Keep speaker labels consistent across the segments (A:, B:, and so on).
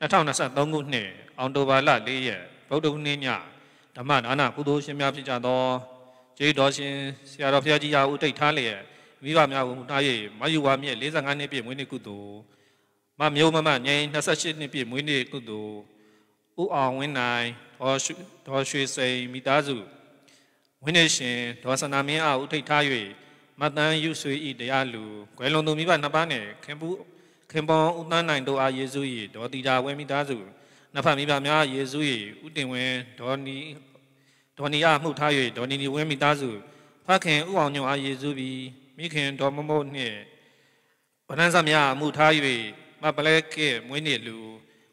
A: 2023ခုနှစ်အောက်တိုဘာလ4ရက်ဗုဒ္ဓဟူးနေ့ညဓမ္မဒါနကုသိုလ်ရှင်များဖြစ်ကြသောကျေးတော်ရှင်ဆရာတော်ဘုရားကြီးရာဦးတိတ်ထားလျက်မိဘများကိုတား၍မယူဝါမြင့်45နှစ်ပြည့်မွေးနေ့ကုသိုလ်မမျိုးမမငိန်28နှစ်ပြည့်မွေးနေ့ကုသိုလ်ဦးအောင်ဝင်းနိုင်ဒေါ်ဒေါ်ရွှေစိန်မိသားစုဝင်းနေရှင်ဒေါ်စနာမင်းအားဦးထိတ်ထား၍မတန်းယူဆွေဤတရားလူခွဲလုံးသူမိဘနှစ်ပါးနှင့်ခင်ပူ ခင်ပွန်ဦးတန်းနိုင်တို့အားယေစု၏ဒေါ်တီတာဝဲမိသားစုနှစ်ဖက်မိဘများယေစု၏ဦးတင်ဝင်းဒေါ်နီဒေါ်နီအားမှုထား၍ဒေါ်နီနီဝဲမိသားစုဖခင်ဦးအောင်ညွန့်အားယေစုပြီးမိခင်ဒေါ်မမို့နှင့်ဗနန်းစများအမှုထား၍မပလဲကဲမွေးနေ့လူ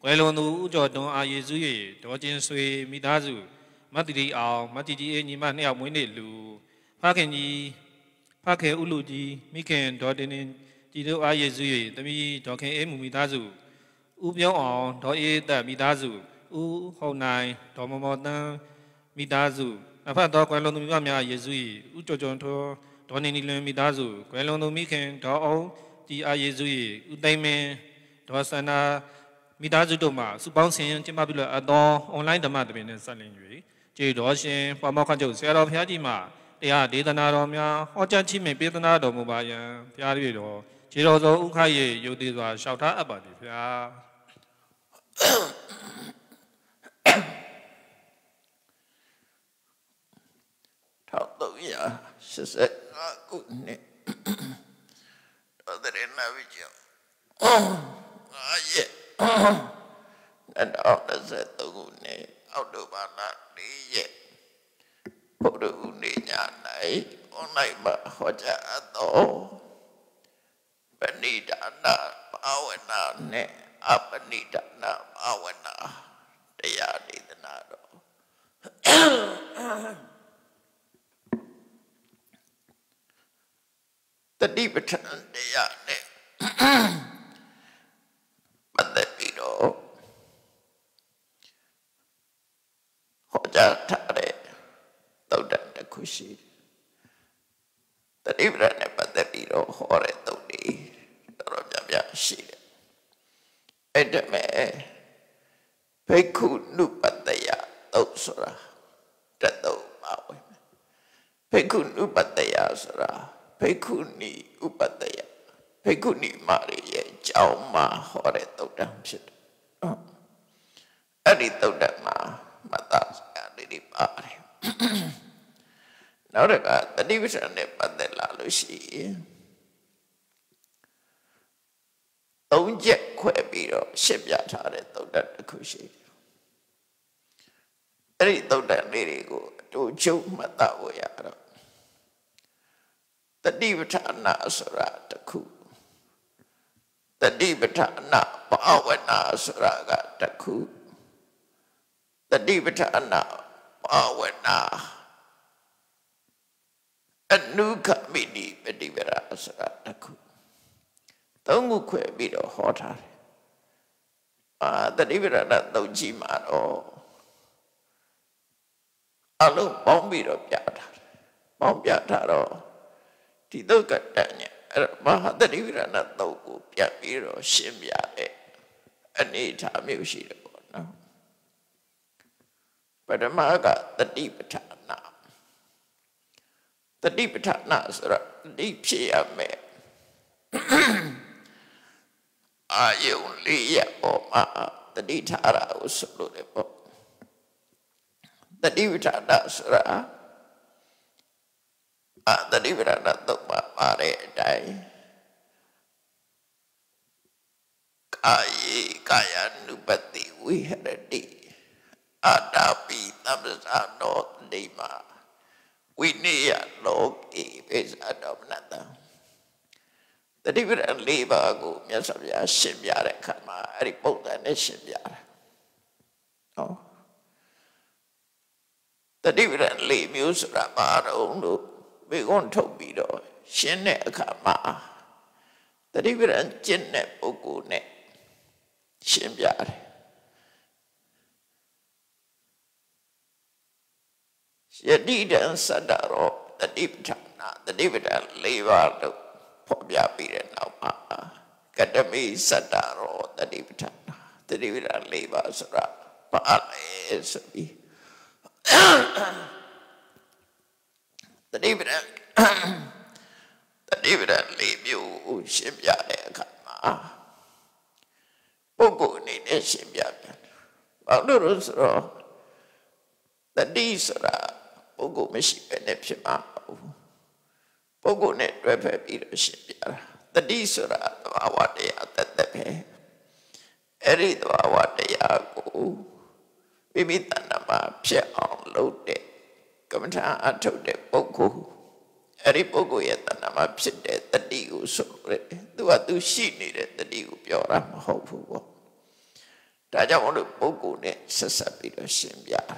A: ကွယ်လွန်သူဦးကျော်တွန်းအာယေစု၏ဒေါ်ကျင်ဆွေမိသားစုမတ်တီအောင်မတ်တီကြီးအညီမနှစ်ယောက်မွေးနေ့လူဖခင်ကြီးဖခင်ဦးလူကြီးမိခင်ဒေါ်တင်တင် ကြည်တို့အာယေစု၏တမီးဒေါ်ခင်အေးမူမိသားစုဦးပြောင်းအောင်ဒေါ်အေးသက်မိသားစုဦးဟုံနိုင်ဒေါ်မမော်တန်းမိသားစုအဖတ်တော်ကွယ်လွန်သူမိဘများယေစု၏ဦးကျော်ကျော်ထောဒေါ်နေနီလွင်မိသားစုကွယ်လွန်သူမိခင်ဒေါ်အောင်ဒီအာယေစု၏ဦးသိမ့်မင်းဒေါ်စန္နာမိသားစုတို့မှစုပေါင်းဆင်ကျင်းပပြုလို့အသောအွန်လိုင်းဓမ္မသဘင်နဲ့ဆက်လင်း၍ကျေတော်ရှင်ပွားမောက်ခန့်ချုပ်ဆရာတော်ဘုရားကြီးမှတရားဒေသနာတော်များဟောကြားချီးမြှင့်ပေးသနာတော်မူပါယံဘုရားရည်တော် ခြေတော်သောဥခရေယုတ်သေးစွာလျှောက်ထားအပ်ပါသည်ဘုရား
B: ထောက်တော့ရဆက်ဆက်ခုနှစ်တော်တဲ့နာဝိကျော်အာရဲ့2023ခုနှစ်အောက်တိုဘာလ4ရက်ဘုရားဦးနေ့ည၌အွန်လိုင်းမှာဟောကြားအပ်သောပ ဏိဒါနဘာဝနာနဲ့အပဏိဒါနဘာဝနာတရားဒေသနာတော်တတိပဋ္ဌာန်တရားနဲ့ပတ်သက်ပြီးတော့ဟောကြားထားတဲ့သုတ်တန်တစ်ခုရှိတယ်တတိပဋ္ဌာန်နဲ့ပတ်သက်ပြီးတော့ဟောတဲ့သုတ် တွေတော်တော်များများရှိတယ်အဲ့ဒါမဲ့ဘိက္ခုနုပတ္တယသုတ်ဆိုတာတသုတ်ပါဝင်ဘိက္ခုနုပတ္တယဆိုတာဘိက္ခုနီဥပတ္တယဘိက္ခုနီမာရီရဲ့အကြောင်းမှာဟောတဲ့သုတ်တံဖြစ်တယ်နော်အဲ့ဒီသုတ်တံမှာမတစကားလေးတွေပါတယ်နောက်တစ်ခါတတိပဋ္ဌာန်နဲ့ပတ်သက်လာလို့ရှိရင် သုံးချက်ခွဲပြီးတော့ရှင်းပြထားတဲ့သုတ်တံတစ်ခုရှိတယ်အဲ့ဒီသုတ်တံလေးတွေကိုအတူချုပ်မှတ်သားဖို့ရတော့တတိပဋ္ဌာနာဆိုတာတခုတတိပဋ္ဌာနာဘာဝနာဆိုတာကတခုတတိပဋ္ဌာနာဘာဝနာအနုခမိတိပฏิပဒါဆိုတာတခု သုံးခုခွဲပြီးတော့ဟောထားတယ်အာတတိပဋ္ဌာနာသုံးချီမှာတော့အလုံးပေါင်းပြီးတော့ပြထားတယ်ပေါင်းပြထားတော့ဒီသုတ်ကတညအဲ့မဟာတတိဝိရဏသုတ်ကိုပြတ်ပြီးတော့ရှင်းပြတဲ့အနေထားမျိုးရှိတယ်ပေါ့နော်ပထမကတတိပဋ္ဌာနာတတိပဋ္ဌာနာဆိုတော့တတိဖြစ်ရမယ် အာယုံလေးရပေါ်မှာတတိထားတာကိုဆိုလို့လေပေါ့တတိပဋ္ဌာနာဆိုတာအတတိပရဏတုတ်မှာပါတဲ့အတိုင်းကာယေကာယ ानु ပတိဝိဟရတိအာတာပိသမ္ပဇာနောတိမဝိနိယလောကေပိဇာတောမနတ တတိပရဏ၄ပါးကိုမြတ်စွာဘုရားရှင်းပြတဲ့အခါမှာအဲ့ဒီပုံစံနဲ့ရှင်းပြတာဟောတတိပရဏ၄မျိုးဆိုတာဘာတော့လို့ဘေကွန်ထုတ်ပြီးတော့ရှင်းတဲ့အခါမှာတတိပရံကျင့်တဲ့ပုဂ္ဂိုလ်နဲ့ရှင်းပြတယ်ယတိတံသတ္တရောတတိပဋ္ဌာနာတတိပဋ္ဌာန်၄ပါးလို့ ဖော်ပြပြီးတဲ့နောက်မှာကတမိသတ္တရောတတိပဋ္ဌာနာတတိပဋ္ဌာန်၄ပါးဆိုတာပါလေဆိုပြီးတတိပဋ္ဌာန်တတိပဋ္ဌာန်၄မျိုးရှင်းပြတဲ့အခါမှာပုဂ္ဂိုလ်အနေနဲ့ရှင်းပြပြန်ဘာလို့လဲဆိုတော့တတိဆိုတာပုဂ္ဂိုလ်မရှိဘဲနဲ့ဖြစ်မှာ ပုဂ္ဂိုလ်နဲ့တွဲဖက်ပြီးတော့ရှင်းပြတာတတိဆိုတာသဘာဝတရားတသက်ပဲအဲ့ဒီသဘာဝတရားကိုမိမိတဏ္ဍမှာဖြစ်အောင်လုပ်တဲ့ကမ္မထာအထုတ်တဲ့ပုဂ္ဂိုလ်အဲ့ဒီပုဂ္ဂိုလ်ရဲ့တဏ္ဍမှာဖြစ်တဲ့တတိကိုဆိုရဲသူကသူရှိနေတဲ့တတိကိုပြောတာမဟုတ်ဘူးပေါ့ဒါကြောင့်မလို့ပုဂ္ဂိုလ်နဲ့ဆက်ဆက်ပြီးတော့ရှင်းပြတာ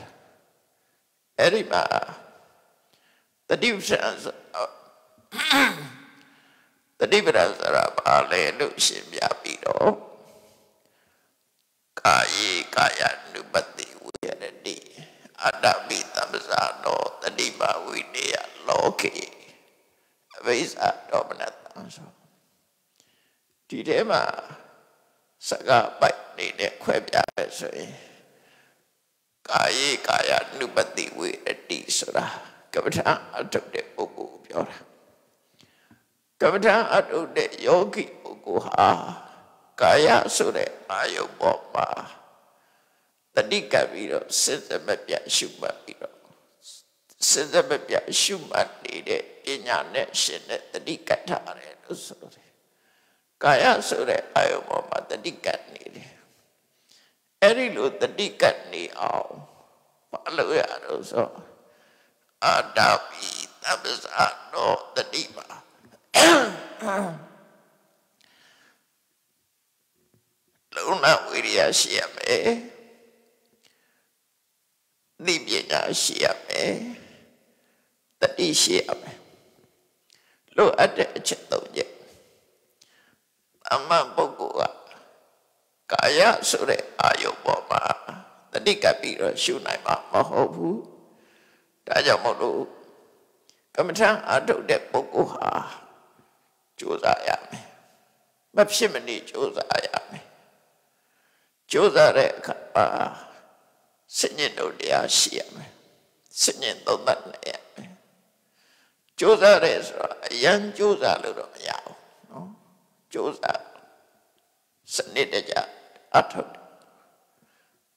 B: အဲ့ဒီမှာတတိပ္ပံ တတိပ္ပံဆိုတာဘာလဲလို့ရှင်းပြပြီးတော့ကာယေကာယ ानु ပတိဝိရတိအတ္တပိတပ္ပဇာနောတတိပဝိနေယလောကေအဘိဇာဒေါမနတံဆိုဒီထဲမှာစကားပိုက်နေတဲ့ခွဲပြပဲဆိုရင်ကာယေကာယ ानु ပတိဝိရတိဆိုတာကပ္ပထာအထုတ်တဲ့ပုဂ္ဂိုလ်ပြောတာက မ္မထာအထုတဲ့ယောဂီပုဂ္ဂိုလ်ဟာကာယဆိုတဲ့အာယုပေါ်မှာတတိကပ်ပြီးတော့စစ်စမပြရှုမှတ်ပြီးတော့စစ်စမပြရှုမှတ်နေတဲ့ပညာနဲ့ရှင်တဲ့တတိကပ်ထားတယ်လို့ဆိုတယ်ကာယဆိုတဲ့အာယုပေါ်မှာတတိကပ်နေတယ်အဲ့ဒီလိုတတိကပ်နေအောင်ဘာလို့ရတော့ဆိုအာတာပိသဗ္ဗဇာနောတတိပါ လုံးဝဝိရိယရှိရမယ်သိပညာရှိရမယ်တတိရှိရမယ်လိုအပ်တဲ့အချက်သုံးချက်အမှန်ပုဂ္ဂိုလ်ကကာယဆိုတဲ့အာယုပေါ်မှာတတိကပ်ပြီးတော့ရှုနိုင်မှာမဟုတ်ဘူးဒါကြောင့်မို့လို့ကမ္မထံအထုတ်တဲ့ပုဂ္ဂိုလ်ဟာ ကြိုးစားရမယ်မဖြစ်မနေကြိုးစားရမယ်ကြိုးစားတဲ့အခါမှာစဉ္ညင်တို့တရားရှိရမယ်စဉ္ညင်သုံးသပ်နေရမယ်ကြိုးစားရဲဆိုတော့အရန်ကြိုးစားလို့တော့မရဘူးနော်ကြိုးစားစနစ်တကျအထုတ်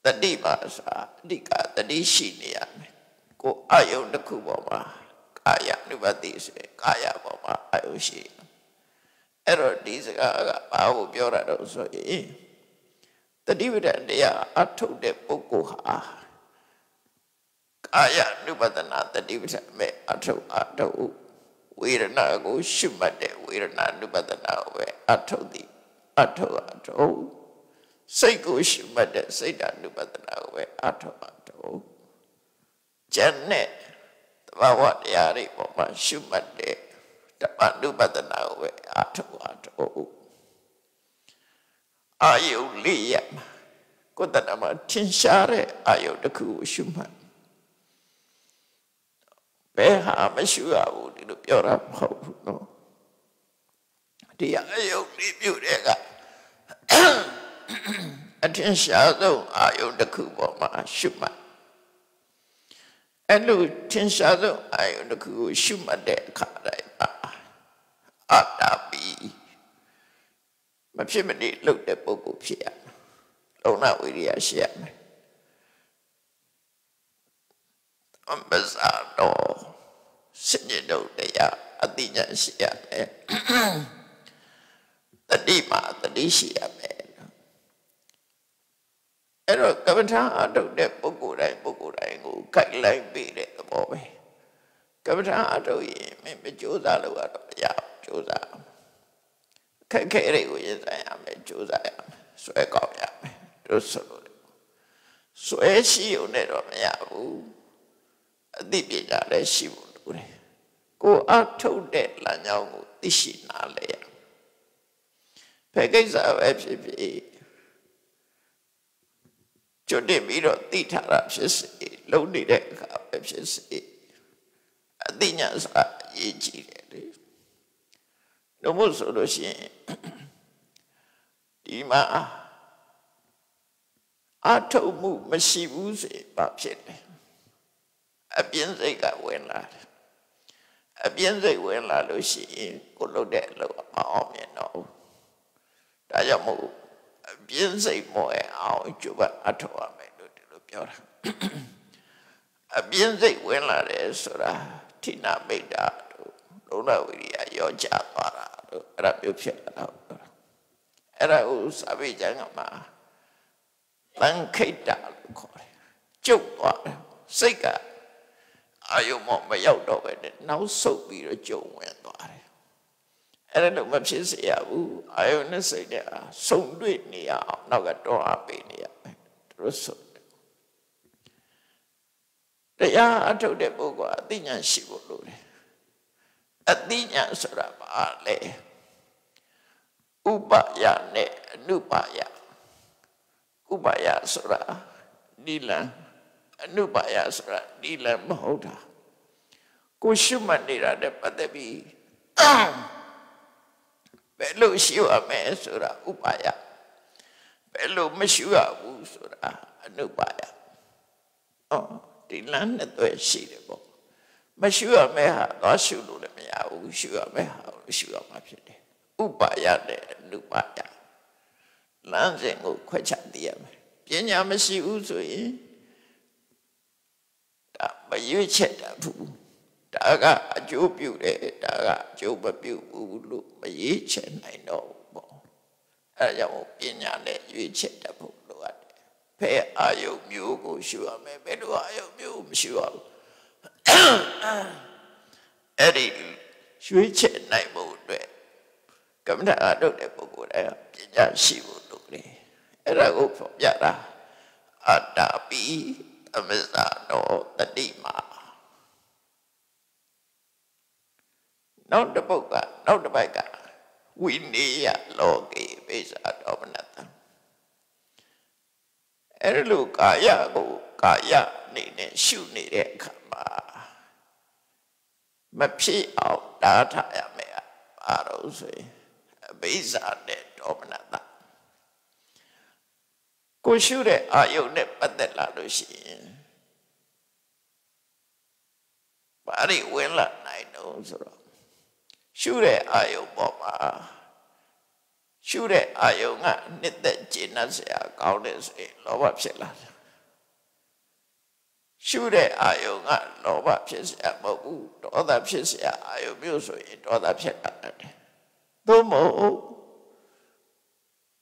B: တတိပါစာအဓိကတတိရှိနေရမယ်ကိုအယုံတစ်ခုပေါ်မှာကာယ ानु ပတိစေကာယပေါ်မှာအယုံရှိ အဲ့တော့ဒီစကားကဘာကိုပြောတာတော့ဆိုရင်တတိပဒတရားအထုတ်တဲ့ပုဂ္ဂိုလ်ဟာကာယနုပဒနာတတိပဒမဲ့အထုတ်အထုတ်ဝေဒနာကိုရှုမှတ်တဲ့ဝေဒနာနုပဒနာကိုပဲအထုတ်သည်အထုတ်အထုတ်စိတ်ကိုရှုမှတ်တဲ့စိတ်ဓာနုပဒနာကိုပဲအထုတ်အထုတ်ဉာဏ်နဲ့သဘာဝတရားတွေပေါ်မှာရှုမှတ်တဲ့ တပနုပဒနာကိုပဲအထုအထုအာယုလေးရကိုယ်တဏမှာထင်ရှားတဲ့အာယုတစ်ခုကိုရှုမှတ်ဘယ်ဟာမရှုရဘူးဒီလိုပြောတာမဟုတ်ဘူးနော်ဒီအာယုလေးပြုတ်တဲ့ကအထင်ရှားဆုံးအာယုတစ်ခုပေါ်မှာရှုမှတ်အဲ့လိုထင်ရှားဆုံးအာယုတစ်ခုကိုရှုမှတ်တဲ့အခါတိုင်းမှာအတ္တပီမ ဖြစ်မနေလှုပ်တဲ့ပုဂ္ဂိုလ်ဖြစ်ရမယ်လုံနာဝိရိယရှိရမယ်အမ္ပဇာတော်စဉ္ညတုတရားအတိညာရှိရမယ်တတိမာတတိရှိရမယ်အဲ့တော့ကမ္မထာအထုတ်တဲ့ပုဂ္ဂိုလ်တိုင်းပုဂ္ဂိုလ်တိုင်းကိုခိုက်လိုက်ပြီးတဲ့သဘောပဲကမ္မထာအထုတ်ရင်မင်းမကြိုးစားလို့ကတော့မရဘူးကြိုးစား ခက်ခဲတွေကိုရင်ဆိုင်ရမယ်ကြိုးစားရမယ်ဆွဲကောင်းရမယ်တို့ဆိုလို့ဆွဲရှိုံနဲ့တော့မရဘူးအသိပညာလည်းရှိဖို့လိုတယ်ကိုအထုတ်တဲ့လမ်းကြောင်းကိုသိရှိနားလဲရဖဲကိစ္စပဲဖြစ်ဖြစ်ကျွတ်တင်ပြီးတော့သိထားတာဖြစ်စေလုံနေတဲ့အခါပဲဖြစ်စေအသိဉာဏ်စာရေးကြည့်တယ်လေ တို့မို့ဆိုလို့ရှိရင်ဒီမှာအထုတ်မှုမရှိဘူးဆိုရင်ဘာဖြစ်လဲအပြင်းစိတ်ကဝင်လာတယ်အပြင်းစိတ်ဝင်လာလို့ရှိရင်ကိုလုပ်တဲ့အလုပ်မအောင်မြင်တော့ဘူးဒါကြောင့်မို့အပြင်းစိတ်မောဲအောင်ကျုပ်ကအထောက်အမယ်လို့ဒီလိုပြောတာအပြင်းစိတ်ဝင်လာတယ်ဆိုတာထိနာမိတ်တာတို့လုံလဝိရိယရောကြသွားတာတို့ အဲ့ဒါမျိုးဖြစ်လာတော့အဲ့ဒါကိုစာပေကျမ်းကမှာလန်ခိတ်တာလို့ခေါ်တယ်ကျုပ်သွားတယ်စိတ်ကအာယုံမမရောက်တော့ပဲနဲ့နောက်ဆုတ်ပြီးတော့ကြုံဝင်သွားတယ်အဲ့ဒါလို့မဖြစ်စေရဘူးအာယုံနဲ့စိတ်နဲ့ဆုံတွေ့နေရအောင်နောက်ကတွန်းအားပေးနေရမယ်သူတို့ဆိုတရားအထုတ်တဲ့ပုဂ္ဂိုလ်အသိဉာဏ်ရှိဖို့လိုတယ် အသိဉာဏ်ဆိုတာဘာလဲဥပယနဲ့အနုပယဥပယဆိုတာနိလန်အနုပါယဆိုတာဒီလည်းမဟုတ်တာကိုရှုမှတ်နေတာနဲ့ပတ်သက်ပြီးဘယ်လိုရှိရမလဲဆိုတာဥပါယဘယ်လိုမရှိရဘူးဆိုတာအနုပါယအော်ဒီလမ်းနဲ့တွေ့ရှိတယ်ပေါ့ မရှိရမယ်ဟာတော့ရှုလို့လည်းမရဘူးရှုရမယ်ဟာရှုရမှာဖြစ်တယ်ဥပါယနဲ့အနုပါယလမ်းစဉ်ကိုခွဲခြားသိရမယ်ပညာမရှိဘူးဆိုရင်ဒါမရွေးချက်တာဘူးဒါကအကျိုးပြုတယ်ဒါကအကျိုးမပြုဘူးလို့မရွေးချက်နိုင်တော့ဘူးပေါ့အဲဒါကြောင့်ပညာနဲ့ရွေးချက်တတ်ဖို့လိုအပ်တယ်ဖဲအာယုမျိုးကိုရှုရမယ်ဘယ်လိုအာယုမျိုးမရှုရဘူး အဲ့ဒီရွေးချက်နိုင်ဖို့အတွက်ကမ္မဋ္ဌာန်းအထုတ်တဲ့ပုဂ္ဂိုလ်တိုင်းပညာရှိဖို့လိုတယ်အဲ့ဒါကိုဖော်ပြတာအတ္တပိအမစ္ဆာနောတတိမာနောက်တစ်ပုဒ်ကနောက်တစ်ပိုက်ကဝိနေယလောကေပိစ္ဆာဒေါမနတံအဲ့လိုကာယကိုကာယနေနဲ့ရှုနေတဲ့အခါမှာ မဖြစ်အောင်တားထားရမယ်ပါတော့ဆိုရင်အဘိဇာနဲ့ဒေါမနတကိုရှုတဲ့အာယုန်နဲ့ပတ်သက်လာလို့ရှိရင်ဘာတွေဝင်လာနိုင်တော့ဆိုတော့ရှုတဲ့အာယုန်ပေါ်မှာရှုတဲ့အာယုန်ကနှစ်သက်ကျဉ်းတ်စရာကောင်းတယ်ဆိုရင်လောဘဖြစ်လာတယ် ရှုတဲ့အာယုံကလောဘဖြစ်เสียမဟုတ်ဘူးဒေါသဖြစ်เสียအာယုံမျိုးဆိုရင်ဒေါသဖြစ်တတ်တယ်သို့မဟုတ်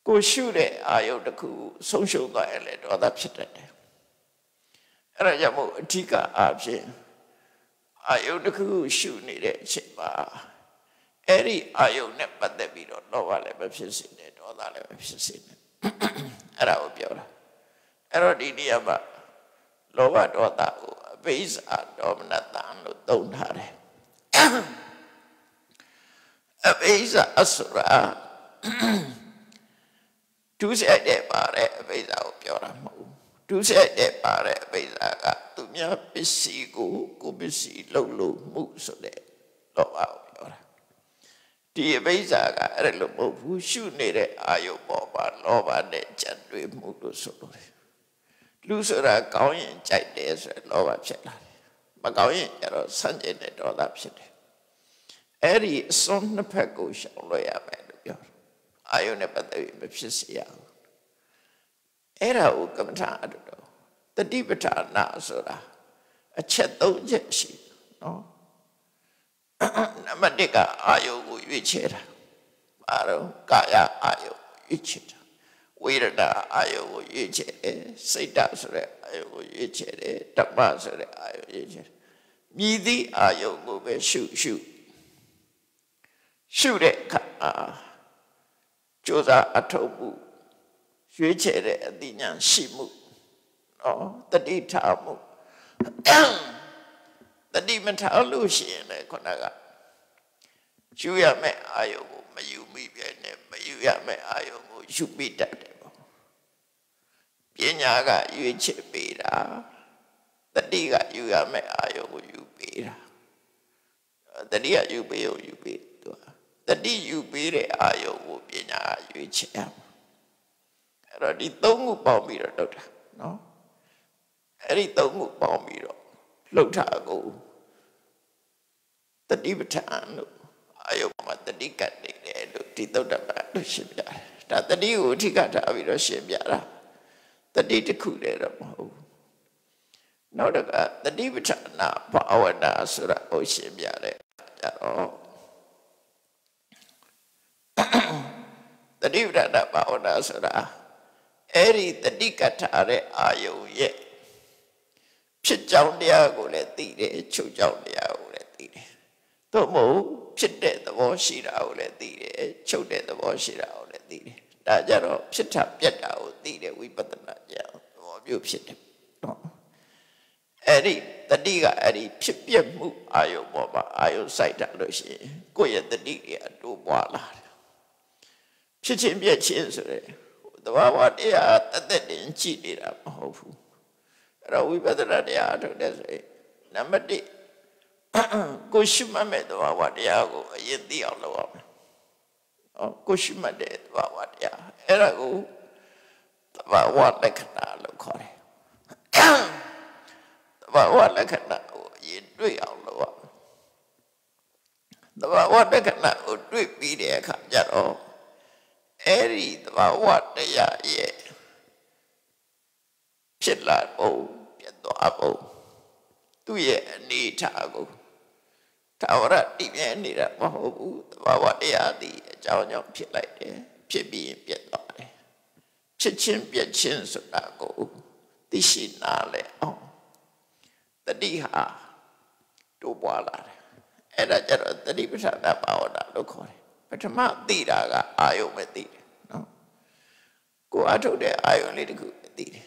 B: ကိုရှုတဲ့အာယုံတစ်ခုဆုံးရှုံးသွားရင်လည်းဒေါသဖြစ်တတ်တယ်အဲ့ဒါကြောင့်မို့အဓိကအားဖြင့်အာယုံတစ်ခုရှုနေတဲ့အချိန်မှာအဲ့ဒီအာယုံနဲ့ပတ်သက်ပြီးတော့လောဘလည်းမဖြစ်စေနဲ့ဒေါသလည်းမဖြစ်စေနဲ့အဲ့ဒါကိုပြောတာအဲ့တော့ဒီနေရာမှာ လောဘဒေါသကိုအဘိဇာဒေါမနတံလို့သုံးထားတယ်အဘိဇာအစရာသူဆက်တဲ့ပါတဲ့အဘိဇာကိုပြောတာမဟုတ်ဘူးသူဆက်တဲ့ပါတဲ့အဘိဇာကသူများပစ္စည်းကိုကိုပစ္စည်းလှုပ်လို့မှုဆိုတဲ့လောဘကိုပြောတာဒီအဘိဇာကအဲ့လိုမဟုတ်ဘူးရှုနေတဲ့အာယုပေါ်မှာလောဘနဲ့ကြံတွေးမှုလို့ဆိုလို့တယ် လူဆိုတာကောင်းရင်ကြိုက်တယ်ဆိုလောဘဖြစ်လာတယ်မကောင်းရင်ကျတော့ဆန့်ကျင်တဲ့ဒေါသဖြစ်တယ်အဲ့ဒီအစွန်းနှစ်ဖက်ကိုရှောင်လို့ရမယ်လို့ပြောတယ်အာယုန်နဲ့ပတ်သက်ပြီးမဖြစ်စေရဘူးအဲ့ဒါကိုကမ္မထာအတူတူတတိပဋ္ဌာနာဆိုတာအချက်၃ချက်ရှိနော်နံပါတ်၁ကအာယုန်ကိုရွေးချယ်တာဘာလို့ကာယအာယုန်ရွေးချယ်တာ ဝေဒနာအာယုကိုရွေးချယ်တယ်စိတ်ဓာတ်ဆိုတဲ့အာယုကိုရွေးချယ်တယ်ဓမ္မဆိုတဲ့အာယုရွေးချယ်မြည်သည့်အာယုကိုပဲရှုရှုရှုတဲ့အခါကြိုးစားအထောက်မှုရွေးချယ်တဲ့အသိဉာဏ်ရှိမှုနော်တတိထားမှုတတိမထားလို့ရှိရင်လည်းခုနကရှုရမယ့်အာယုကို မယူမိပြဲနဲ့မယူရမယ့်အာယုကိုယူမိတတ်တယ်ပေါ့ပညာကရွေးချယ်ပေးတာတတိကယူရမယ့်အာယုကိုယူပေးတာတတိကယူပေးကိုယူပေးသူတတိယူပေးတဲ့အာယုကိုပညာကရွေးချယ်အဲ့တော့ဒီသုံးခုပေါင်းပြီးတော့လုပ်တာနော်အဲ့ဒီသုံးခုပေါင်းပြီးတော့လှုပ်တာကိုတတိပဋ္ဌာန်လို့ အာယုမှာတတိကတ်နေတယ်လို့ဒီသုတ်တပလို့ရှင်းပြတယ်ဒါတတိကိုအဓိကထားပြီးတော့ရှင်းပြတာတတိတစ်ခုတည်းတော့မဟုတ်ဘူးနောက်တကတတိပဋ္ဌာနာဘာဝနာဆိုတာကိုရှင်းပြတယ်ကြတော့တတိပဋ္ဌာနာဘာဝနာဆိုတာအဲ့ဒီတတိကထားတဲ့အာယုရဲ့ဖြစ်ကြောင်းတရားကိုလည်းသိတယ်ချုပ်ကြောင်းတရားကိုလည်းသိတယ်သို့မဟုတ် ဖြစ်တဲ့သဘောရှိတာကိုလည်းသိတယ်ချုပ်တဲ့သဘောရှိတာကိုလည်းသိတယ်ဒါကြတော့ဖြစ်တာပြက်တာကိုသိတယ်ဝိပဿနာကြောင့်သဘောမျိုးဖြစ်တယ်နော်အဲ့ဒီတတိကအဲ့ဒီဖြစ်ပြက်မှုအာယုပေါ်မှာအာယုစိုက်တာလို့ရှိရင်ကိုယ့်ရဲ့တတိတွေအတိုးပွားလာတယ်ဖြစ်ချင်းပြက်ချင်းဆိုတဲ့သဘာဝတရားတသက်တင်ကြည့်နေတာမဟုတ်ဘူးအဲ့တော့ဝိပဿနာတရားအထုတ်တဲ့ဆိုရင်နံပါတ်1 ကိုရှိမှတ်မဲ့သဘာဝတရားကိုအရင်သိအောင်လုပ်အောင်။အော်ကိုရှိမှတ်တဲ့သဘာဝတရားအဲ့ဒါကိုသဘာဝလက္ခဏာလို့ခေါ်တယ်။သဘာဝလက္ခဏာကိုအရင်တွေ့အောင်လုပ်အောင်။သဘာဝလက္ခဏာကိုတွေ့ပြီးတဲ့အခါကျတော့အဲ့ဒီသဘာဝတရားရဲ့ဖြစ်လာပုံပြတ်သွားပုံသူ့ရဲ့အနေထားကို သာဝရတည်မြဲနေတာမဟုတ်ဘူးသဘာဝတရားသည်အကြောင်းကြောင့်ဖြစ်လိုက်တယ်ဖြစ်ပြီးပြတ်သွားတယ်ဖြစ်ချင်းပြတ်ချင်းဆိုတာကိုသိရှိနာလဲအောင်တတိဟာတိုးပွားလာတယ်အဲ့ဒါကြတော့တတိပဋ္ဌာန်ဘာဝနာလို့ခေါ်တယ်ပထမသိတာကအာယုံပဲသိတယ်နော်ကိုအထုတ်တဲ့အာယုံလေးတခုပဲသိတယ်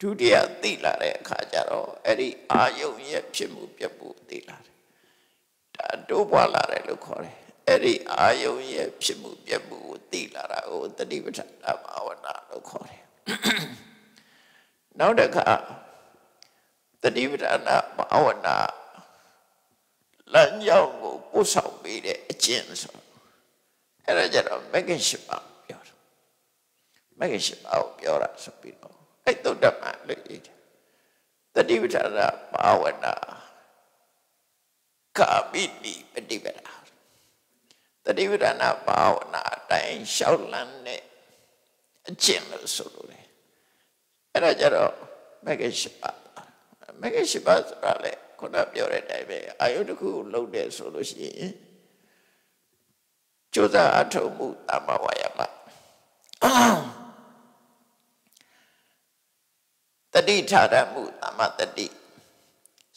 B: ဒုတိယသိလာတဲ့အခါကျတော့အဲ့ဒီအာယုံရဲ့ဖြစ်မှုပြတ်မှုသိလာတယ် ဒါတိုးပွားလာတယ်လို့ခေါ်တယ်အဲ့ဒီအာယုံရဲ့ဖြစ်မှုပြတ်မှုကိုသိလာတာကိုတတိပဋ္ဌာန်ဘာဝနာလို့ခေါ်တယ်နောက်တစ်ခါတတိပဋ္ဌာန်ဘာဝနာလမ်းကြောင်းကိုပို့ဆောင်ပေးတဲ့အကျင့်ဆိုအဲ့ဒါကြတော့မဂ္ဂင်ရှိပါပြောတာမဂ္ဂင်ရှိပါကိုပြောတာဆိုပြီးတော့အဲ့တုတ်တမလို့ရေးတယ်တတိပဋ္ဌာန်ဘာဝနာ ကာမိတိပฏิပဒါတတိပဋ္ဌာန်ဘာဝနာအတိုင်းရှောက်လန်းတဲ့အကျင့်လို့ဆိုလိုတယ်အဲ့ဒါကြတော့မဂ္ဂင်ရှိပါမဂ္ဂင်ရှိပါဆိုတာလေခုနပြောတဲ့အတိုင်းပဲအာယုတစ်ခုလှုပ်တယ်ဆိုလို့ရှိရင်ကြိုးစားအထောက်မှုတမဝါယမတတိထာရမှုတမတတိ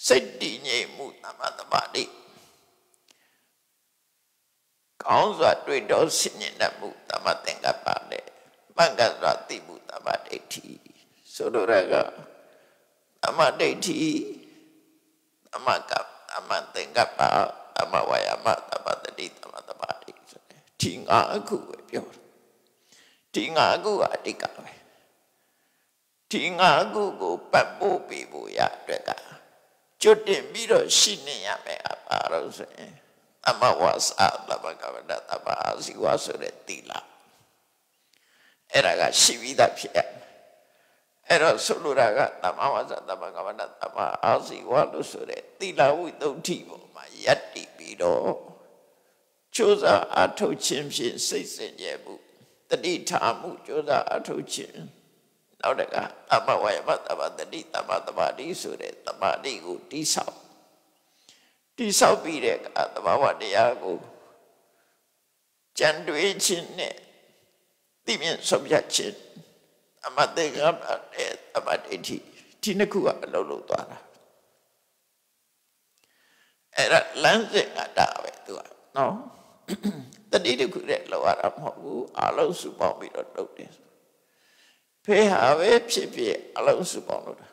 B: စိတ်တည်ငြိမ်မှုတမတပါတိကောင်းစွာတွေ့တော်ဆင်ញင်တတ်မှုတမသင်္ကပ္ပနဲ့မှန်ကန်စွာသိမှုတမဒိဋ္ဌိဆိုလိုရကတမဒိဋ္ဌိတမကတမသင်္ကပ္ပတမဝါယမတမတတိတမတပါတိဆိုတယ်ဒီငါအခုပဲပြောတယ်ဒီငါအခုကအတိကပဲဒီငါအခုကိုပတ်ဖို့ပေးဖို့ရအတွက်က ကျွတ်တင်ပြီးတော့ရှိနေရမယ်အပါတော့ဆိုရင်အမဝါစာတဘကဝဒတဘာစီဝါဆိုတဲ့တိလာအဲ့ဒါကရှိပြီးသားဖြစ်ရအဲ့တော့ဆိုလိုတာကတမဝါစာတဘကဝဒတဘာအာစီဝါလို့ဆိုတဲ့တိလာဝိသုဒ္ဓိပေါ်မှာယက်တည်ပြီးတော့ကြိုးစားအထုတ်ခြင်းဖြင့်စိတ်စင်ကြယ်မှုတတိထားမှုကြိုးစားအထုတ်ခြင်း နောက်တကတမဝါယမတမတတိတမတမာတိဆိုတဲ့တမာတိကိုတိဆောက်တိဆောက်ပြီးတဲ့အခါသဘာဝတရားကိုကြံတွေးခြင်းနဲ့သိမြင်ဆုံးဖြတ်ခြင်းအမတေကတဲ့တမတိတိဒီနှစ်ခုကအလုံးလုံးသွားတာအဲ့ဒါလမ်းစဉ်ကတာပဲသူကနော်တတိတခုတဲ့လောရတာမဟုတ်ဘူးအလုံးစုပေါင်းပြီးတော့လုပ်တယ် ဖေးဟာပဲဖြစ်ဖြစ်အလုံးစုပေါင်းလုပ်တာ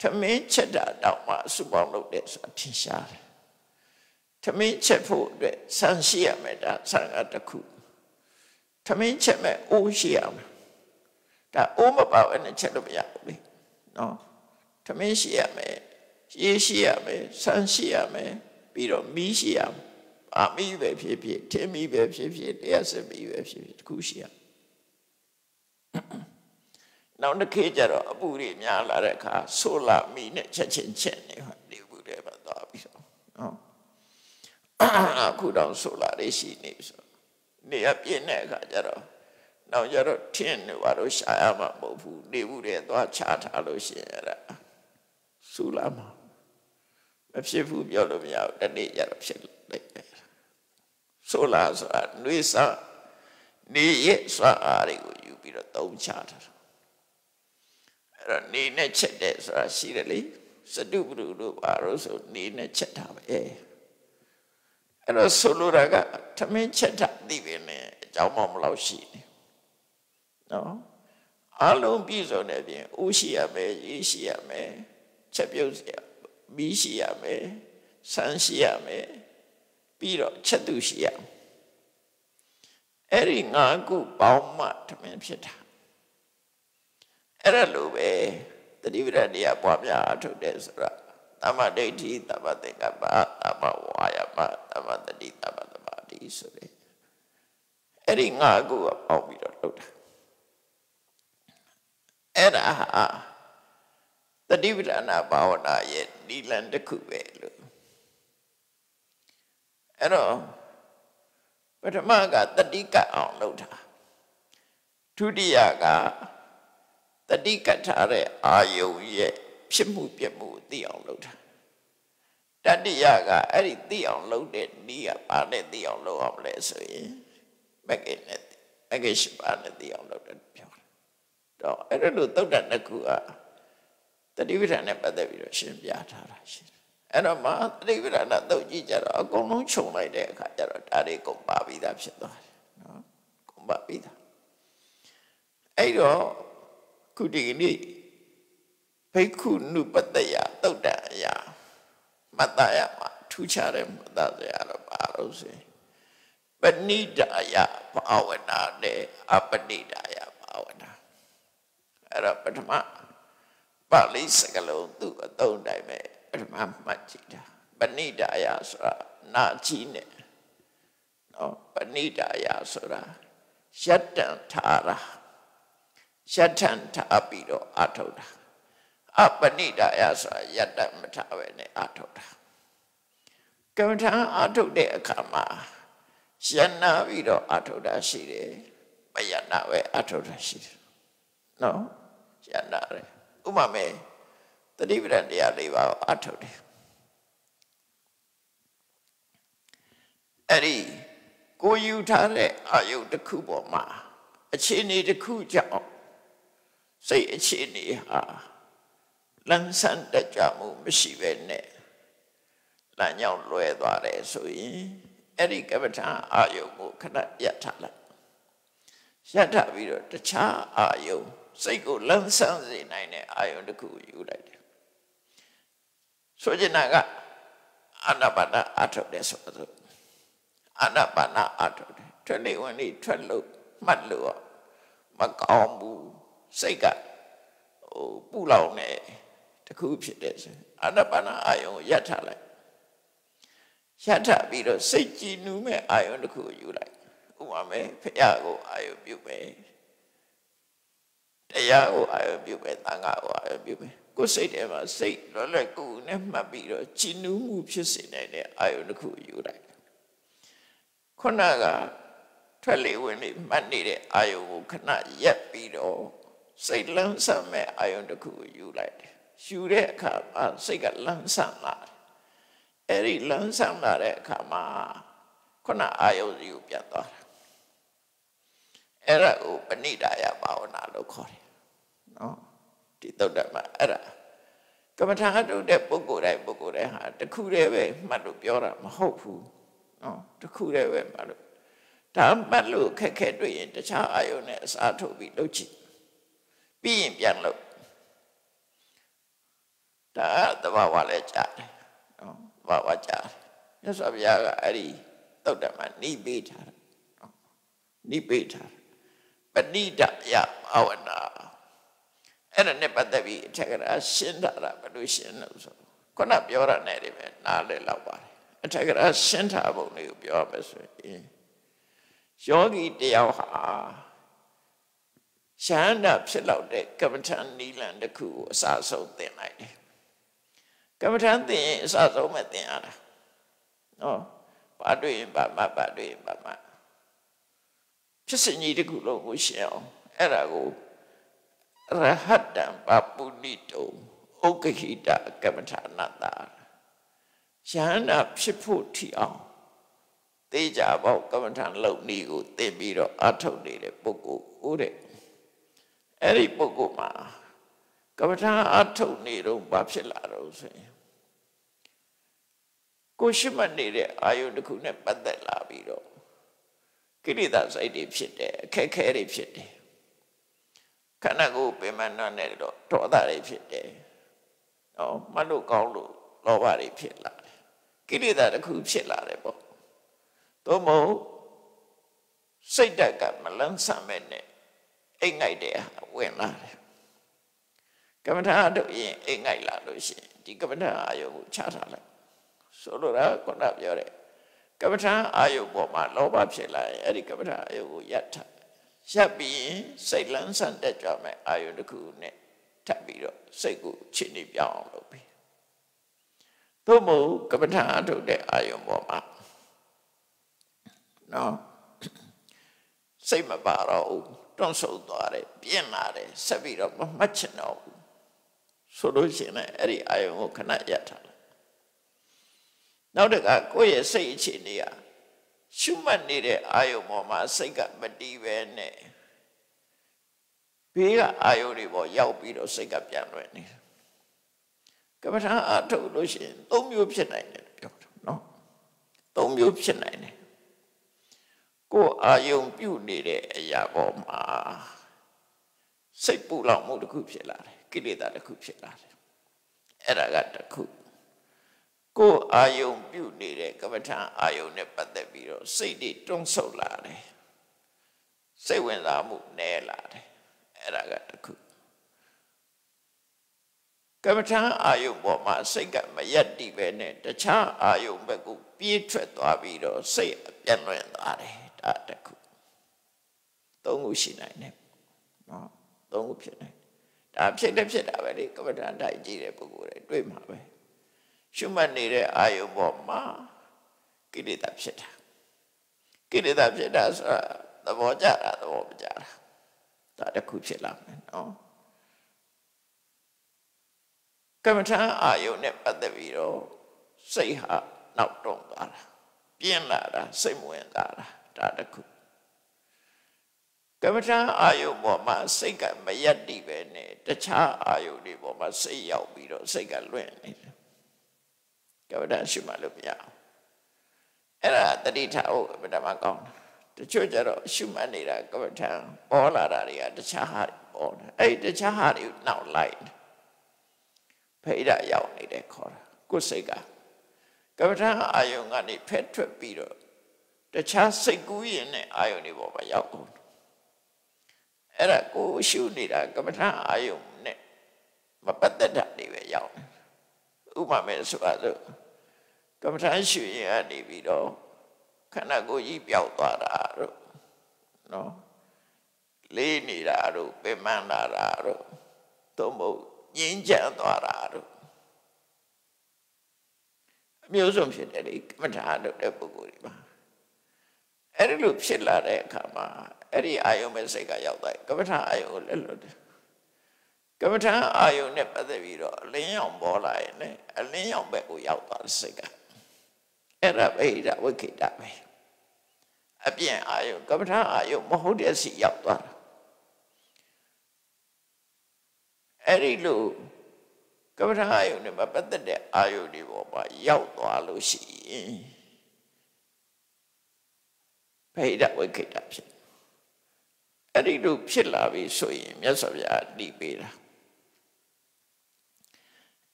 B: ထမင်းချက်တာတောင်မှစုပေါင်းလုပ်တယ်ဆိုတာထင်ရှားတယ်ထမင်းချက်ဖို့အတွက်ဆန်ရှိရမယ်ဒါဆန်ကတစ်ခုထမင်းချက်မဲ့အိုးရှိရမယ်ဒါအိုးမပါဘဲနဲ့ချက်လို့မရဘူးလေနော်ထမင်းရှိရမယ်ရေရှိရမယ်ဆန်ရှိရမယ်ပြီးတော့မီးရှိရမယ်အာမီးပဲဖြစ်ဖြစ်ထင်းမီးပဲဖြစ်ဖြစ်တရားစမီးပဲဖြစ်ဖြစ်တစ်ခုရှိရ နောက်တစ်ခေတ်ကျတော့အပူတွေများလာတဲ့အခါဆိုလာမီနဲ့ချက်ချင်းချက်နေဟာဒီဘူးတွေပါသွားပြီဆိုနော်အခုတော့ဆိုလာတွေရှိနေဆိုနေရပြင်းတဲ့အခါကျတော့နောက်ကျတော့ထင်းနေပါတော့ရှာရမှာမဟုတ်ဘူးနေဘူးတွေသွားချထားလို့ရှိရင်အဲ့ဒါဆူလာမှာမဖြစ်ဘူးပြောလို့မရဘူးတနေ့ကျတော့ဖြစ်လိုက်တယ်ဆိုလာဆိုတာနှွေးစားနေရဲ့စွာအားတွေကိုယူပြီးတော့သုံးချတာ အဲ့တော့နေနဲ့ချက်တဲ့ဆိုတာရှိတယ်လေစတုပရုတို့ပါလို့ဆိုနေနဲ့ချက်တာပဲအဲ့တော့ဆိုလိုတာကထမင်းချက်တာသိပင်နဲ့အကြောင်းမမလို့ရှိနေနော်အလုံးပြည့်စုံတဲ့ပြင်အိုးရှိရမယ်ရေးရှိရမယ်ချက်ပြုတ်စီရမီးရှိရမယ်ဆန်းရှိရမယ်ပြီးတော့ချက်သူရှိရမယ်အဲ့ဒီငါးခုပေါင်းမှထမင်းဖြစ်တာ အဲ့ဒါလိုပဲတတိပဒတရားပွားများအထုတ်တယ်ဆိုတာသမ္မာဒိဋ္ဌိသမ္မာသင်္ကပ္ပသမ္မာဝါယာမသမ္မာတတိသမ္မာသမာဓိဆိုတဲ့အဲ့ဒီငါးခုကပေါင်းပြီးတော့လုပ်တာအဲ့ဒါဟာတတိပဒနာဘာဝနာရဲ့နိလန်တစ်ခုပဲလို့အဲ့တော့ပထမကတတိကအောင်လုပ်တာဒုတိယက တတိကထားတဲ့အာယုံရဲ့ဖြစ်မှုပြမှုသိအောင်လုပ်တာတတိယကအဲ့ဒီသိအောင်လုပ်တဲ့နီးကပါနဲ့သိအောင်လုပ်အောင်လဲဆိုရင်မကင်နဲ့မကင်ရှိပါနဲ့သိအောင်လုပ်တယ်ပြောတာတော့အဲ့ဒါလို့သုတ်တန်တစ်ခုကတတိပဋ္ဌာန်နဲ့ပတ်သက်ပြီးတော့ရှင်းပြထားတာရှင်းအဲ့တော့မှသတိပဋ္ဌာန်တုတ်ကြည့်ကြတော့အကုန်လုံးခြုံလိုက်တဲ့အခါကျတော့ဒါတွေကုန်ပါပြီးသားဖြစ်သွားတယ်နော်ကုန်ပါပြီးသားအဲ့တော့ ခုဒီနေ့ဘိက္ခုနုပတ္တယတုတ်တံအရာမတ္တယမှာထူးခြားတဲ့မတ္တစရာတော့ပါလို့ဆိုပဏိဒါယဘာဝနာနဲ့အပဏိဒါယဘာဝနာအဲ့တော့ပထမပါဠိစကားလုံးသူ့အသုံးတိုင်းပဲပထမမှတ်ကြည့်တာပဏိဒါယဆိုတာနာကြီးနဲ့နော်ပဏိဒါယဆိုတာယတ္တံထားတာ ယတ္တံထားပြီးတော့အထုတ်တာအပဏိဒါယဆိုတာယတ္တမထားပဲနဲ့အထုတ်တာကမ္မထာအထုတ်တဲ့အခါမှာယန္နာပြီးတော့အထုတ်တာရှိတယ်မယန္နာပဲအထုတ်တာရှိတယ်နော်ယန္နာရဥပမာတတိပဒံတရား၄ပါးကိုအထုတ်တယ်အဲ့ဒီကိုယူထားတဲ့အာယုတစ်ခုပေါ်မှာအခြေအနေတစ်ခုကြောင့် စိတ်အခြေအနေဟာလန်းဆန်းတကြမှုမရှိပဲနဲ့လမ်းကြောင်းလွဲသွားတယ်ဆိုရင်အဲ့ဒီကပ္ပထာအာယုကိုခဏရပ်ထားလိုက်ရပ်ထားပြီးတော့တခြားအာယုစိတ်ကိုလန်းဆန်းစေနိုင်တဲ့အာယုတစ်ခုယူလိုက်တယ်ဆိုချင်တာကအာနာပါနအထုတ်တယ်ဆိုတော့အာနာပါနအထုတ်တယ်ထွက်လေဝင်လေထွက်လို့မှတ်လို့မကောင်းဘူး စိတ်ကဟိုပူလောင်နေတခုဖြစ်တယ်ဆိုအာနာပါနအာယုံရထားလိုက်ရထားပြီးတော့စိတ်ကြည်နူးမဲ့အာယုံတခုယူလိုက်ဥပမာဖះကိုအာယုံပြုတ်မယ်တရားကိုအာယုံပြုတ်မယ်သံဃာကိုအာယုံပြုတ်မယ်ကိုယ်စိတ်ထဲမှာစိတ်လောလောကူနဲ့မှတ်ပြီးတော့ကြည်နူးမှုဖြစ်စေနိုင်တဲ့အာယုန်တစ်ခုယူလိုက်ခုနကထွက်လေဝင်လေမှတ်နေတဲ့အာယုန်ကိုခဏရက်ပြီးတော့ စိတ်လန်းဆန်မဲ့အာယုန်တစ်ခုယူလိုက်တယ်ယူတဲ့အခါမှာစိတ်ကလန်းဆန်လာတယ်အဲ့ဒီလန်းဆန်လာတဲ့အခါမှာခုနအာယုန်စီကိုပြန်သွားတာအဲ့ဒါကိုပဏိဒါယဘာဝနာလို့ခေါ်တယ်နော်ဒီသုတ်တမှာအဲ့ဒါကမ္မထာထုတ်တဲ့ပုဂ္ဂိုလ်တိုင်းပုဂ္ဂိုလ်တိုင်းဟာတခုတည်းပဲမှတ်လို့ပြောတာမဟုတ်ဘူးနော်တခုတည်းပဲမှတ်လို့ဒါမှတ်လို့ခက်ခဲတွေ့ရင်တခြားအာယုန်နဲ့အစားထိုးပြီးလုပ်ကြည့် ပြီးရင်ပြန်လုပ်ဒါသဘာဝလည်းကြားတယ်နော်သဘာဝကြားတယ်မြတ်စွာဘုရားကအဲ့ဒီသုတ်တမှာနှိပေးထားတယ်နော်နှိပေးထားတယ်ပဏိဒယဘာဝနာအဲ့ဒါနဲ့ပတ်သက်ပြီးအထက်ကရာရှင်းတာဘယ်လိုရှင်းလို့ဆိုခုနပြောရတဲ့နေပဲနားလည်လောက်ပါတယ်အထက်ကရာရှင်းထားပုံလေးကိုပြောရမယ်ဆိုရင်ယောဂီတယောက်ဟာ ရှန္ဒဖြစ်လောက်တဲ့ကမ္မထန်နီလန်တစ်ခုကိုအစဆုံးသင်လိုက်တယ်ကမ္မထန်သင်ရင်အစဆုံးမဲ့သင်ရတာနော်ဘာတွေ့ရင်ဘာမှဘာတွေ့ရင်ဘာမှဖြစ်စဉ်ကြီးတစ်ခုလုံးကိုရှင်းအောင်အဲ့ဒါကိုရဟတံပပုနိတုဥက္ခိတကမ္မထာနတ္တာယန္တာဖြစ်ဖို့ထီအောင်သေချာပေါကမ္မထာလုံနည်းကိုသင်ပြီးတော့အထုတ်နေတဲ့ပုဂ္ဂိုလ်ဦးတဲ့ အဲ့ဒီပုဂ္ဂိုလ်မှာကမ္မထာအထုတ်နေတော့ဘာဖြစ်လာတော့ဆိုရင်ကိုရှိမှတ်နေတဲ့အာယုတစ်ခုနဲ့ပတ်သက်လာပြီးတော့ကိရိတာစိတ်တွေဖြစ်တယ်အခက်ခဲတွေဖြစ်တယ်ခန္ဓာကိုယ်ပင်မနှံ့နေတော့ဒေါသတွေဖြစ်တယ်။နော်မလို့ကောင်းလို့လောဘတွေဖြစ်လာတယ်။ကိလေသာတစ်ခုဖြစ်လာတယ်ပေါ့။သို့မဟုတ်စိတ်ဓာတ်ကမလန်းဆန်မဲ့နဲ့ အိတ်ငိုက်တဲ့ဝင်လာတယ်။ကမ္မထာတို့ရင်အိတ်ငိုက်လာလို့ရှိရင်ဒီကမ္မထာအာယုကိုချထားလိုက်။ဆိုလိုတာခုနပြောတဲ့ကမ္မထာအာယုပေါ်မှာလောဘဖြစ်လာရင်အဲ့ဒီကမ္မထာအာယုကိုယတ်ထားရပ်ပြီးရင်စိတ်လန်းဆန်တက်ကြမယ်အာယုတစ်ခုနဲ့ထပ်ပြီးတော့စိတ်ကိုချစ်နေပြောင်းအောင်လုပ်ပြီးသို့မဟုတ်ကပ္ပထာအထုတ်တဲ့အာယုပေါ်မှာနော်စိတ်မပါတော့ဘူး တွန့်ဆုတ်သွားတယ်ပြင်းလာတယ်ဆက်ပြီးတော့မမှတ်ချင်တော့ဘူးဆိုလို့ရှိရင်အဲ့ဒီအာယုကိုခဏရပ်ထားလိုက်နောက်တကကိုယ့်ရဲ့စိတ်အခြေအနေကရှုမှတ်နေတဲ့အာယုံပေါ်မှာစိတ်ကမတည်ပဲနဲ့ဘေးကအာယုံတွေပေါ်ရောက်ပြီးတော့စိတ်ကပြန်လွယ်နေတယ်ကမ္မထာအထုတ်လို့ရှိရင်၃မျိုးဖြစ်နိုင်တယ်ပြောတာနော်၃မျိုးဖြစ်နိုင်တယ် ကိုယ်အာယုံပြုတ်နေတဲ့အရာပေါ်မှာစိတ်ပူလောင်မှုတစ်ခုဖြစ်လာတယ်ကိလေသာတစ်ခုဖြစ်လာတယ်အဲ့ဒါကတစ်ခုကိုယ်အာယုံပြုနေတဲ့ကမ္မထာအာယုံနဲ့ပတ်သက်ပြီးတော့စိတ်တွေတွန်းဆုတ်လာတယ်စိတ်ဝင်စားမှုနည်းလာတယ်အဲ့ဒါကတခုကမ္မထာအာယုံပေါ်မှာစိတ်ကမရက်တည်ပဲနဲ့တခြားအာယုံဘက်ကိုပြေးထွက်သွားပြီးတော့စိတ်အပြတ်လွင်သွားတယ် ဒါတခုသုံးခုရှိနိုင်တယ်နော်သုံးခုဖြစ်နိုင်ဒါဖြစ်တယ်ဖြစ်တာပဲလေကမ္မထာထိုင်ကြည့်တဲ့ပုဂ္ဂိုလ်တွေတွေ့မှာပဲရှုမှတ်နေတဲ့အာယုပေါ်မှာကိလေသာဖြစ်တာကိလေသာဖြစ်တာဆိုတာသဘောကျတာသဘောမကျတာဒါတစ်ခုဖြစ်လာမယ်နော်ကမ္မထာအာယုနဲ့ပတ်သက်ပြီးတော့စိတ်ဟာနောက်တွန်းသွားတာပြင်းလာတာစိတ်ဝင်စားတာ ဒါတစ်ခုကမ္မထာအာယုပေါ်မှာစိတ်ကမယက်တိပဲနဲ့တခြားအာယုတွေပေါ်မှာစိတ်ရောက်ပြီးတော့စိတ်ကလွင့်နေတယ်ကမ္မဋ္ဌာန်းရှိမှလို့မရအောင်အဲ့ဒါတတိထားဖို့ဗဒမကောင်းတယ်တချို့ကျတော့ရှုမှတ်နေတာကမ္မဋ္ဌာန်းပေါ်လာတာတွေကတခြားဟာပေါ်တယ်အဲ့ဒီတခြားဟာတွေနောက်လိုက်ဖိဒရောက်နေတယ်ခေါ်တာကိုယ်စိတ်ကကမ္မဋ္ဌာန်းအာယုံကနေဖက်ထွက်ပြီးတော့ တခြားစိတ်ကူးရင်နဲ့အာယုံတွေပေါ်မှာရောက်ကုန်အဲ့ဒါကိုရှုနေတာကမ္မဋ္ဌာန်းအာယုံနဲ့မပတ်သက်တာတွေပဲရောက်နေဥပမာဆိုပါစို့ကမ္မထာရှုရင်ကနေပြီးတော့ခန္ဓာကိုယ်ကြီးပျောက်သွားတာတို့နော်လေးနေတာတို့ပင်ပန်းလာတာတို့သို့မဟုတ်ငြင်းချမ်းသွားတာတို့အမျိုးစုံဖြစ်တယ်လေကမ္မထာတို့တဲ့ပုဂ္ဂိုလ်တွေပါ အဲ့ဒီလိုဖြစ်လာတဲ့အခါမှာအဲ့ဒီအာယုံမဲ့စိတ်ကရောက်သွားကမ္မထာအာယုံကိုလက်လွတ်တယ်ကမ္မထာအာယုံနဲ့ပတ်သက်ပြီးတော့အလင်းရောင်ပေါ်လာရင်လည်းအလင်းရောင်ဘက်ကိုရောက်သွားတဲ့စိတ်ကအဲ့ဒါပဲဒါဝိခိတပဲအပြင်အာယုကမ္မထာအာယုမဟုတ်တဲ့စီရောက်သွားတာအဲ့ဒီလိုကမ္မထာအာယုနဲ့ပတ်သက်တဲ့အာယုတွေပေါ်မှာရောက်သွားလို့ရှိရင် ဖေဒဝိခိတဖြစ်အဲ့ဒီလိုဖြစ်လာပြီဆိုရင်မြတ်စွာဘုရားတည်ပေးတာ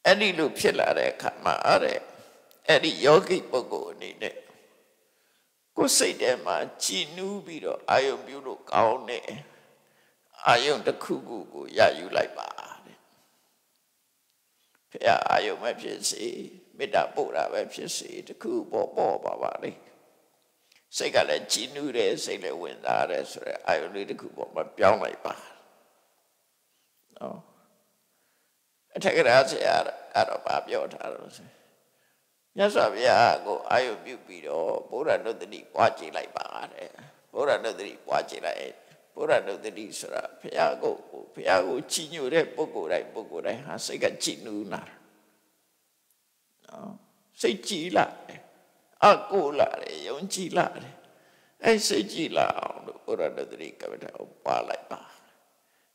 B: အဲ့ဒီလိုဖြစ်လာတဲ့အခါမှာအဲ့တဲ့အဲ့ဒီယောဂိပုဂ္ဂိုလ်အနေနဲ့ကိုယ်စိတ်ထဲမှာကြည်နူးပြီးတော့အာယုံပြုလို့ကောင်းတဲ့အာယုံတစ်ခုခုကိုရယူလိုက်ပါတဲ့ဖះအာယုံပဲဖြစ်စေမေတ္တာပို့တာပဲဖြစ်စေတခုပေါ်ပေါ်ပါပါလေ စိတ်ကလည်းကြည်နူးတယ်စိတ်လည်းဝင်စားတယ်ဆိုရယ်အာယုံလေးတစ်ခုပေါ်မှာပြောင်းလိုက်ပါနော်အထက်ကရာဆရာကတော့ဗာပြောထားတော့ဆိုမြတ်စွာဘုရားကိုအာယုပြုပြီးတော့ဘုရားနုတ္တိပွားကြည့်လိုက်ပါတဲ့ဘုရားနုတ္တိပွားကြည့်လိုက်ဘုရားနုတ္တိဆိုတာဘုရားကိုဘုရားကိုချီးညိုတဲ့ပုဂ္ဂိုလ်တိုင်းပုဂ္ဂိုလ်တိုင်းဟာစိတ်ကကြည်နူးလာနော်စိတ်ကြည်လာတယ် အကိုလာတယ်ယုံကြည်လာတယ်အဲ့စိတ်ကြည်လာအောင်လို့ဘုရားနုတ္တိကမ္မထာကိုပွားလိုက်ပါ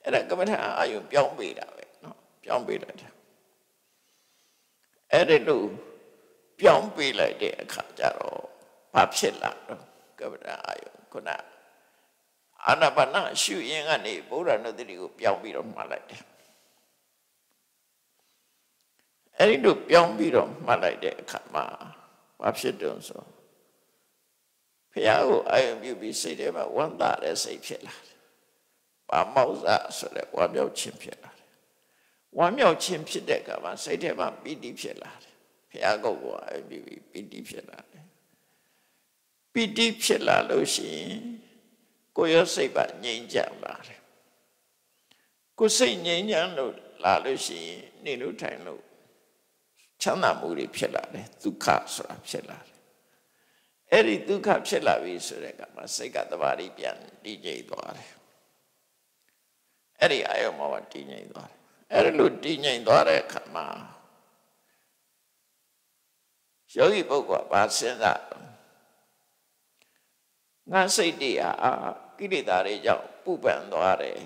B: အဲ့ဒါကမ္မထာအာယုပြောင်းပေးတာပဲနော်ပြောင်းပေးလိုက်တာအဲ့ဒီလိုပြောင်းပေးလိုက်တဲ့အခါကျတော့ဘာဖြစ်လာတော့ကပ္ပဒအာယုခုနအာနာပါနရှုရင်ကနေဗုဒ္ဓနုတ္တိကိုပြောင်းပြီးတော့မှတ်လိုက်တယ်အဲ့ဒီလိုပြောင်းပြီးတော့မှတ်လိုက်တဲ့အခါမှာ ဘာဖြစ်တုံးဆိုဖះကိုအာယုပြုပြီးစိတ်ထဲမှာဝမ်းသာတဲ့စိတ်ဖြစ်လာတယ်။ဘာမောက်စားဆိုတဲ့ဝမ်းမြောက်ခြင်းဖြစ်လာတယ်။ဝမ်းမြောက်ခြင်းဖြစ်တဲ့အခါမှာစိတ်ထဲမှာပီတိဖြစ်လာတယ်ဘုရားကုတ်ကိုအပြီးပြီးပီတိဖြစ်လာတယ်ပီတိဖြစ်လာလို့ရှိရင်ကိုယ်ရစိတ်ပါငြိမ်ကြလာတယ်ကိုယ်စိတ်ငြိမ်ချမ်းလို့လာလို့ရှိရင်နေလို့ထိုင်လို့ ချမ်းသာမှုတွေဖြစ်လာတယ်ဒုက္ခဆိုတာဖြစ်လာတယ်အဲ့ဒီဒုက္ခဖြစ်လာပြီဆိုတဲ့ကမှာစိတ်ကတဘာတိပြန်တည်ငြိမ်သွားတယ်အဲ့ဒီအာယုံမှာတည်ငြိမ်သွားတယ်အဲ့ဒီလိုတည်ငြိမ်သွားတဲ့အခါမှာယောဂီပုဂ္ဂိုလ်ကဘာစဉ်းစားငါစိတ်တွေဟာကိလေသာတွေကြောင့်ပူပန်သွားတယ်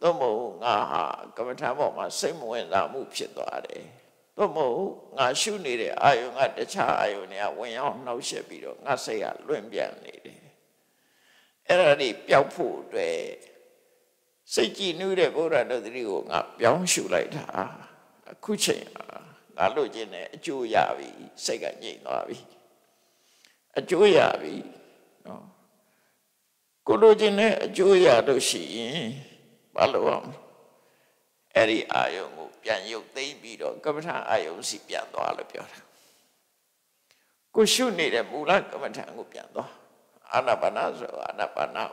B: သို့မဟုတ်ငါဟာကမ္မထာပေါ်မှာစိတ်မဝင်စားမှုဖြစ်သွားတယ် သို့မဟုတ်ငါရှုနေတဲ့အာယုံကတခြားအာယုံတွေကဝင်ရောက်နှောက်ယှက်ပြီးတော့ငါစိတ်ကလွင့်ပြန်နေတယ်အဲ့ဒါတွေပျောက်ဖို့အတွက်စိတ်ကြည်နူးတဲ့ဘုရားတော်သတိကိုငါပြောင်းရှုလိုက်တာအခုချိန်ငါလို့ခြင်းနဲ့အကျိုးရပြီစိတ်ကငြိမ်သွားပြီအကျိုးရပြီနော်ကိုလို့ခြင်းနဲ့အကျိုးရလို့ရှိရင်ဘာလို့အောင် အဲ့ဒီအာယုံကိုပြန်ရုပ်သိမ်းပြီးတော့ကမ္မထာအာယုံစီပြန်သွားလို့ပြောတာကိုရှုနေတဲ့မူလကမ္မထာကိုပြန်သွားအာနာပါနာဆိုအာနာပါနာ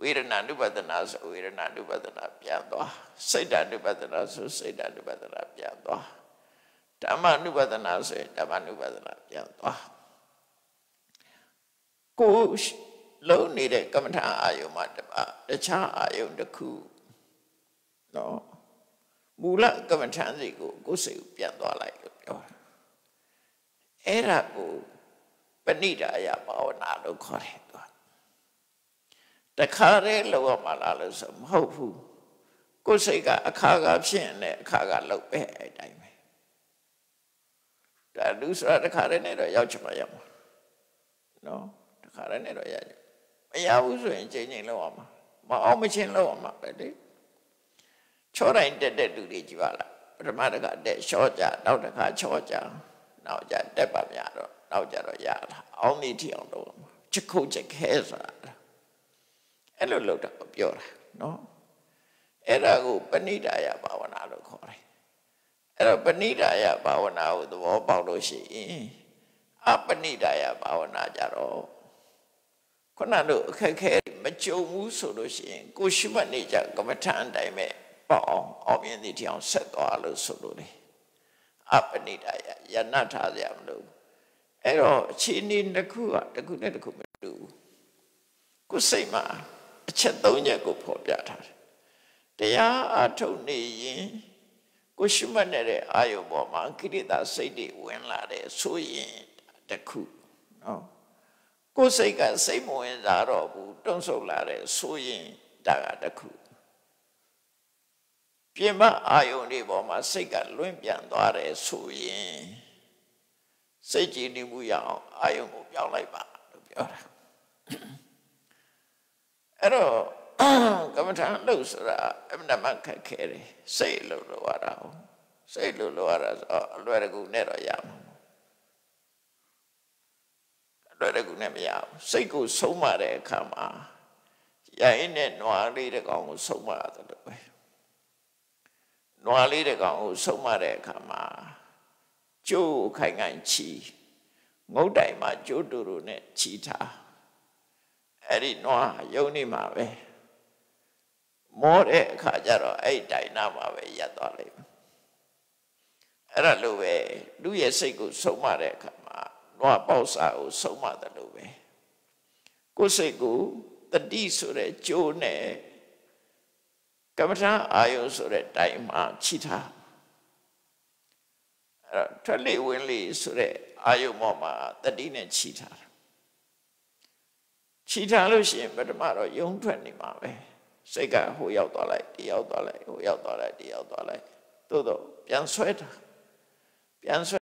B: ဝေဒနာနုပဒနာဆိုဝေဒနာနုပဒနာပြန်သွားစိတ်ဓာနုပဒနာဆိုစိတ်ဓာနုပဒနာပြန်သွားဓမ္မနုပဒနာဆိုဓမ္မနုပဒနာပြန်သွားကိုလုံးနေတဲ့ကမ္မထာအာယုံမှာတပါတခြားအာယုံတစ်ခု နော်မူလကမ္မထာစိတ်ကိုကိုယ်စိတ်ကိုပြန်သွားလိုက်လို့ပြောတာအဲ့ဒါကိုပဏိဒါယဘာဝနာလို့ခေါ်တယ်တခါတည်းလောက်ရမှာလားလို့ဆိုမဟုတ်ဘူးကိုယ်စိတ်ကအခါကဖြစ်ရင်အခါကလောက်ပဲအဲ့တိုင်းပဲဒါလူဆိုတာတခါတည်းနဲ့တော့ရောက်ချင်မှရောက်မှာနော်တခါတည်းနဲ့တော့ရကြမရဘူးဆိုရင်ချိန်ချိန်လောက်အောင်မှာမအောင်မချင်းလောက်အောင်မှာပဲလေ ချောတိုင်းတက်တဲ့လူတွေကြည့်ပါလားပထမတခါတက်ချောကြနောက်တခါချောကြနောက်ကြတက်ပါများတော့နောက်ကြတော့ရတာအောင်းနေထီအောင်တော့ချက်ခုတ်ချက်ခဲဆိုတာအဲ့လိုလုပ်တာပြောတာနော်အဲ့ဒါကိုပဏိဒါယဘာဝနာလို့ခေါ်တယ်အဲ့တော့ပဏိဒါယဘာဝနာကိုသဘောပေါက်လို့ရှိရင်အပဏိဒါယဘာဝနာကြတော့ခုနတို့အခက်ခဲမကြုံဘူးဆိုလို့ရှိရင်ကိုရှိမှတ်နေကြကမ္မထန်အတိုင်းပဲ ပေါ့အောင်အောင်မြင်သည့်တရားဆက်သွားလို့ဆိုလို့လေအပဏိဒါယယဏထားကြမလို့အဲ့တော့အခြေအနေတစ်ခုကတစ်ခုနဲ့တစ်ခုမတူဘူးကိုစိတ်မှာအချက်၃ချက်ကိုဖော်ပြထားတယ်တရားအထုတ်နေရင်ကိုရှိမှတ်နေတဲ့အာယုပေါ်မှာကိရိတာစိတ်တွေဝင်လာတယ်ဆိုရင်တခုနော်ကိုယ်စိတ်ကစိတ်မဝင်စားတော့ဘူးတွန့်ဆုတ်လာတယ်ဆိုရင်ဒါကတခု ပြင်မအာယုန်တွေပေါ်မှာစိတ်ကလွင့်ပြန်သွားတယ်ဆိုရင်စိတ်ကြည်နေမှုရအောင်အာယုန်ကိုပြောင်းလိုက်ပါလို့ပြောတာအဲ့တော့ကမ္မထာလို့ဆိုတာအမှန်မှခက်ခဲတယ်စိတ်လို့လို့ရတာဟုတ်စိတ်လို့လို့ရတာဆိုအလွယ်တကူနဲ့တော့ရမှာအလွယ်တကူနဲ့မရဘူးစိတ်ကိုဆုံးမတဲ့အခါမှာရရင်နဲ့နွားလေးတစ်ကောင်ကိုဆုံးမရတယ်လို့ပဲ နွားလေးတစ်ကောင်ကိုဆုံးမတဲ့အခါမှာကျိုးခိုင်ခိုင်ချီငုတ်တိုင်မှာကျိုးတူတူနဲ့ချီထားအဲ့ဒီနွားယုံနေမှာပဲမောတဲ့အခါကျတော့အဲ့တိုင်နာမှာပဲရပ်သွားလိမ့်မယ်အဲ့ဒါလိုပဲလူရဲ့စိတ်ကိုဆုံးမတဲ့အခါမှာနွားပေါက်စာကိုဆုံးမတယ်လို့ပဲကိုယ်စိတ်ကိုတတိဆိုတဲ့ကြိုးနဲ့ ကမ္မထာအာယုဆိုတဲ့တိုင်မှာခြိထားအဲ့တော့ထွက်လေဝင်လေဆိုတဲ့အာယုမောမှာတတိနဲ့ခြိထားတာခြိထားလို့ရှိရင်ပထမတော့ယုံထွက်နေမှာပဲစိတ်ကဟိုရောက်သွားလိုက်ဒီရောက်သွားလိုက်ဟိုရောက်သွားလိုက်ဒီရောက်သွားလိုက်သို့တော့ပြန်ဆွဲတာပြန်ဆွဲ